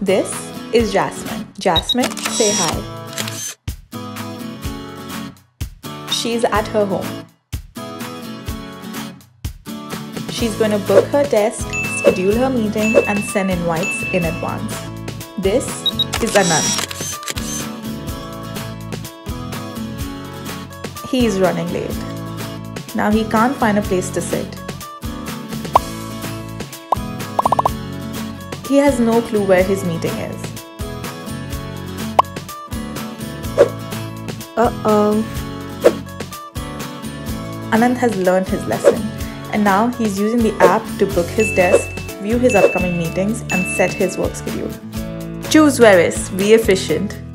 This is Jasmine. Jasmine, say hi. She's at her home. She's going to book her desk, schedule her meeting, and send invites in advance. This is Anand. He is running late. Now he can't find a place to sit. He has no clue where his meeting is. Uh-oh. Anand has learned his lesson and now he's using the app to book his desk, view his upcoming meetings and set his work schedule. Choose Veris, be efficient.